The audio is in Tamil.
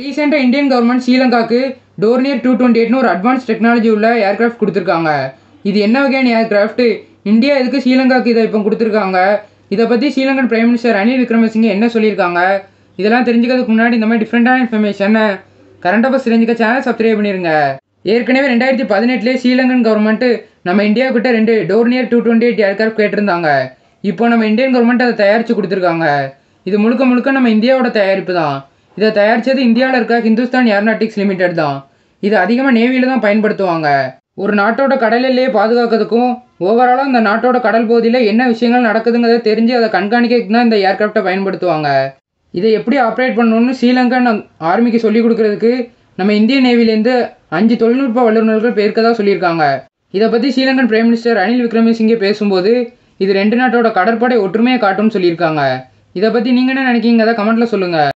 ரீசெண்டாக இந்தியன் கவர்மெண்ட் ஸ்ரீலங்காக்கு டோர்னியர் டூ டுவெண்ட்டி எயிட்னு ஒரு அட்வான்ஸ் டெக்னாலஜி உள்ள ஏர்கிராஃப்ட் கொடுத்துருக்காங்க. இது என்ன வகையான ஏர்கிராஃப்ட் இந்தியா எதுக்கு ஸ்ரீலங்காக்கு இதை இப்போ கொடுத்துருக்காங்க? இதை பற்றி ஸ்ரீலங்கன் பிரைம் மினிஸ்டர் ரணில் விக்ரமசிங்கே என்ன சொல்லியிருக்காங்க? இதெல்லாம் தெரிஞ்சுக்கிறதுக்கு முன்னாடி இந்த மாதிரி டிஃப்ரெண்ட்டான இன்ஃபர்மேஷனை கரண்ட் அஃபேர்ஸ் தெரிஞ்சுக்க சேனல் சப்ஸ்கிரைப் பண்ணிருங்க. ஏற்கனவே ரெண்டாயிரத்தி பதினெட்டுலேயே ஸ்ரீலங்கன் கவர்மெண்ட் நம்ம இந்தியா கிட்ட ரெண்டு Dornier two twenty eight aircraft கேட்டிருந்தாங்க. இப்போ நம்ம இந்தியன் கவர்மெண்ட் அதை தயாரித்து கொடுத்துருக்காங்க. இது முழுக்க முழுக்க நம்ம இந்தியாவோட தயாரிப்பு தான். இதை தயாரித்தது இந்தியாவில் இருக்க ஹிந்துஸ்தான் ஏரோநாட்டிக்ஸ் லிமிடெட் தான். இது அதிகமாக நேவியில் தான் பயன்படுத்துவாங்க. ஒரு நாட்டோட கடலிலேயே பாதுகாக்கிறதுக்கும் ஓவராலாக அந்த நாட்டோட கடல் பகுதியில் என்ன விஷயங்கள் நடக்குதுங்கிறத தெரிஞ்சு அதை கண்காணிக்கிறதுக்கு தான் இந்த ஏர்க்ராஃப்டை பயன்படுத்துவாங்க. இதை எப்படி ஆப்ரேட் பண்ணணும்னு ஸ்ரீலங்கன் ஆர்மிக்கு சொல்லிக் கொடுக்கறதுக்கு நம்ம இந்திய நேவிலேருந்து அஞ்சு தொழில்நுட்ப வல்லுநர்கள் பேருக்கதா சொல்லியிருக்காங்க. இதை பற்றி ஸ்ரீலங்கன் பிரைம் மினிஸ்டர் ரணில் விக்ரமசிங்கே பேசும்போது இது ரெண்டு நாட்டோட கடற்படை ஒற்றுமையை காட்டும்னு சொல்லியிருக்காங்க. இதை பற்றி நீங்கள் என்ன நினைக்கிறீங்க? அதை கமெண்ட்டில் சொல்லுங்கள்